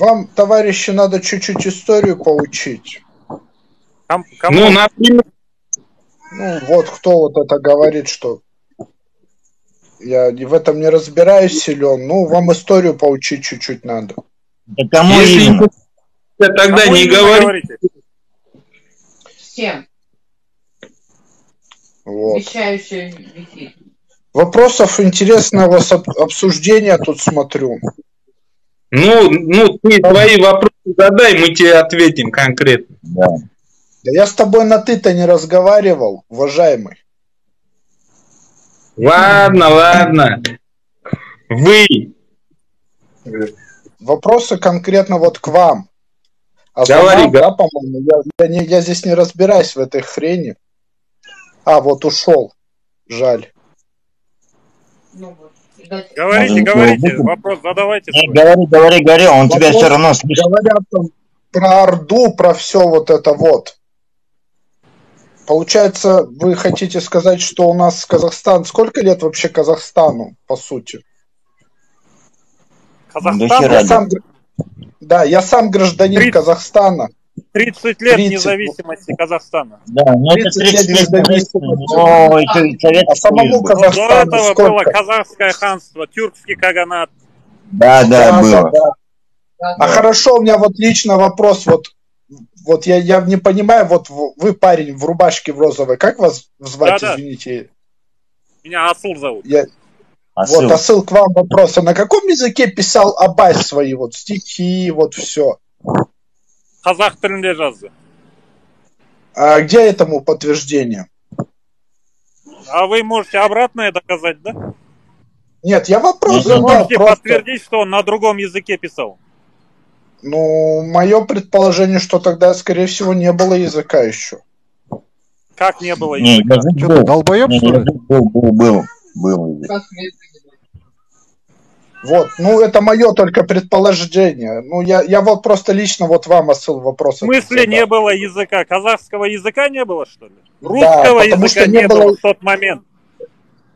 Вам, товарищи, надо чуть-чуть историю поучить. Ком- Ну, кому? например, Ну, вот кто вот это говорит, что я в этом не разбираюсь силен. Ну, вам историю поучить чуть-чуть надо. Да кому если именно? тогда Кому не говорите? Всем. Вот. Вещающие висит. Вопросов интересного обсуждения тут смотрю. Ну, ну, ты твои вопросы задай, мы тебе ответим конкретно. Да. Да я с тобой на ты-то не разговаривал, уважаемый. Ладно, ладно. Вы. Вопросы конкретно вот к вам. А Говори, да, по-моему, я, я не- я здесь не разбираюсь в этой хрени. А, вот ушел. Жаль. Ну вот. Говорите, Может, говорите, вопрос задавайте. Не, свой. говори, говори, говори, он тебя Вопрос- все равно слышит. Говорят там про Орду, про все вот это вот. Получается, вы хотите сказать, что у нас Казахстан... Сколько лет вообще Казахстану, по сути? Казахстан. Я сам, да, я сам гражданин Тридцать. Казахстана. 30 лет 30. независимости Казахстана. Да, ну это 30 лет 30 лет независимости. но Советский А самому. Ну, до Казахстану этого было сколько? казахское ханство, тюркский каганат. Да, да, было. да. Да. А хорошо, у меня вот лично вопрос, вот, вот я, я не понимаю, вот вы парень в рубашке в розовой, как вас звать, Да-да. извините? Меня Асул зовут. Я, А вот, посыл к вам вопрос. А на каком языке писал Абай свои вот стихи, вот все? Казах тілінде жазды. А где этому подтверждение? А вы можете обратное доказать, да? Нет, я вопрос Вы можете просто. подтвердить, что он на другом языке писал. Ну, мое предположение, что тогда, скорее всего, не было языка еще. Как не было Не, языка? язык Что долбоеб, что ли? язык был, был, был. Был Вот, ну это мое только предположение. Ну я, я вот просто лично вот вам осыл вопрос. В смысле не было языка? Казахского языка не было, что ли? Русского потому языка не не было было- в тот момент.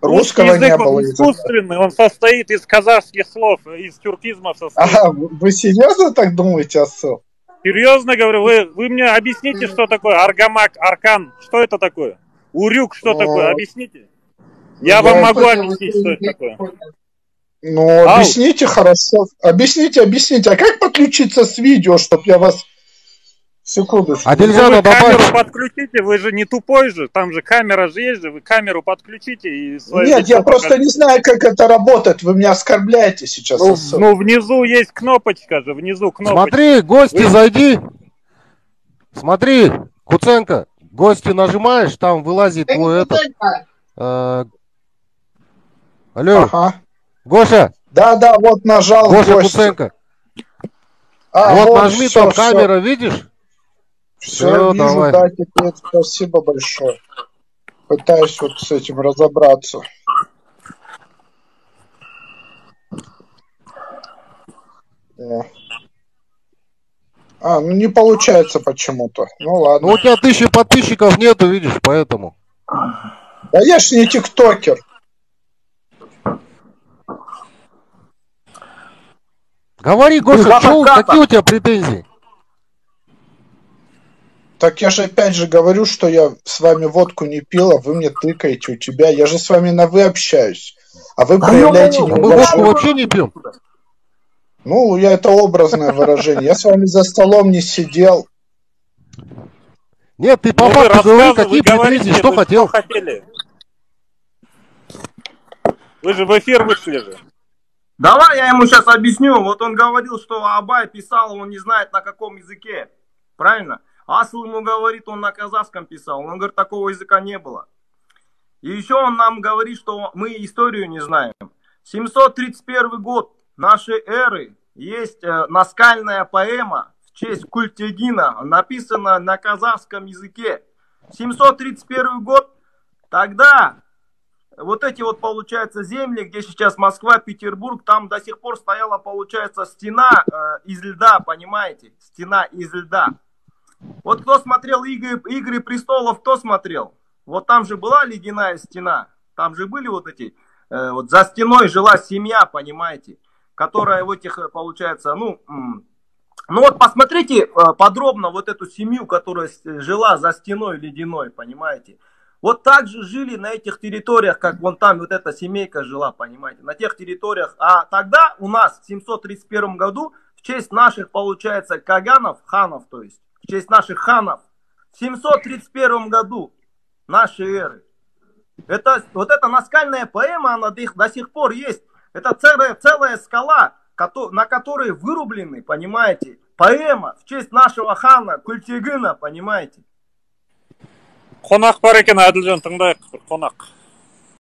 Русского Русский не язык, было он искусственный, он состоит из казахских слов, из тюркизма состоит. Ага, вы серьезно так думаете, осыл? Серьезно говорю, вы, вы мне объясните, что такое аргамак, аркан, что это такое? Урюк, что такое? Объясните. Я вам могу объяснить, что это такое. Ну, Ау. объясните хорошо. Объясните, объясните. А как подключиться с видео, чтобы я вас... Секундочку. А нельзя вы надо камеру добавить. подключите, вы же не тупой же, там же камера же есть же, вы камеру подключите и свое Нет, я просто покажите. не знаю, как это работает. Вы меня оскорбляете сейчас. Ну, ну, внизу есть кнопочка же, внизу кнопочка. Смотри, гости, Вы- зайди. Смотри, Куценко, гости нажимаешь, там вылазит твой этот... э, Алло, Ага. Гоша, Да, да, вот нажал Гоша гость. Куценко. А, вот нажми, всё, там всё. камера, видишь? Все, Всё, вижу, давай. да, теперь спасибо большое. Пытаюсь вот с этим разобраться. О. А, ну не получается почему-то. Ну Ну, ладно. у тебя тысячи подписчиков нету, видишь, поэтому. Да я ж не тиктокер. Говори, Гоша, чё- какие у тебя претензии? Так я же опять же говорю, что я с вами водку не пил, а вы мне тыкаете у тебя. Я же с вами на вы общаюсь. А вы Да проявляете ё-моё, А мы водку вообще не пьем. Ну, я это образное выражение. Я с вами за столом не сидел. Нет, ты по Ну, факту говори, какие претензии, что хотел. Что хотели? Вы же в эфир вышли же. Давай я ему сейчас объясню. Вот он говорил, что Абай писал, он не знает на каком языке. Правильно? Асл ему говорит, он на казахском писал. Он говорит, такого языка не было. И еще он нам говорит, что мы историю не знаем. 731 год нашей эры есть э, наскальная поэма в честь Культегина, написана на казахском языке. 731 год, тогда вот эти вот, получается, земли, где сейчас Москва, Петербург, там до сих пор стояла, получается, стена э, из льда, понимаете? Стена из льда. Вот кто смотрел игры, игры престолов, кто смотрел? Вот там же была ледяная стена, там же были вот эти, э, вот за стеной жила семья, понимаете, которая в этих, э, получается, ну, Ну вот посмотрите э, подробно вот эту семью, которая жила за стеной ледяной, понимаете. Вот так же жили на этих территориях, как вон там вот эта семейка жила, понимаете, на тех территориях. А тогда у нас в 731 году в честь наших, получается, каганов, ханов, то есть, в честь наших ханов, в 731 году нашей эры. Это, вот эта наскальная поэма, она до, до сих пор есть. Это целая, целая скала, на которой вырублены, понимаете, поэма в честь нашего хана Культигына, понимаете. Қонақ бар екен әділжан тыңдайық бір қонақ.